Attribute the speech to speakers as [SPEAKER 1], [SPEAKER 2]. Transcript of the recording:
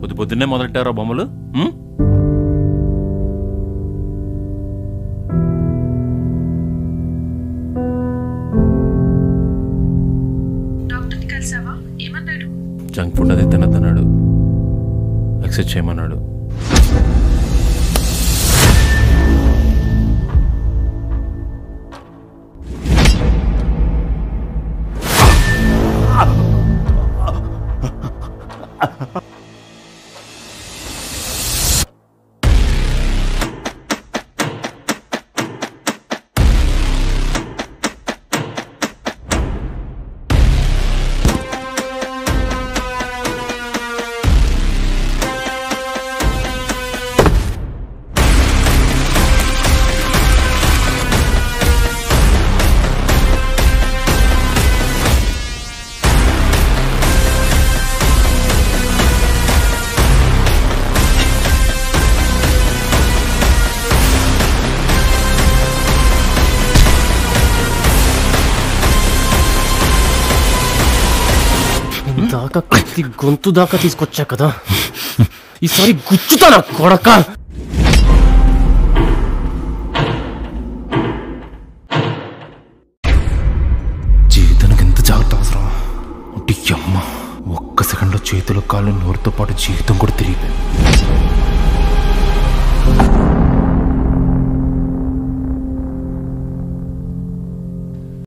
[SPEAKER 1] పొద్దు పొద్దున్నే మొదలెట్టారా బొమ్మలు? జంక్ ఫుడ్ అది తినద్దన్నాడు. ఎక్సెప్ట్ చేయమన్నాడు.
[SPEAKER 2] దాకా కత్తి గొంతు దాకా తీసుకొచ్చా కదా. ఈసారి గుచ్చుతానా కొడక?
[SPEAKER 3] జీవితానికి ఎంత జాగ్రత్త అవసరం అంటే అమ్మ ఒక్క సెకండ్లో చేతులు కాళ్ళు నోరుతో పాటు జీవితం కూడా తిరిగిపోయింది.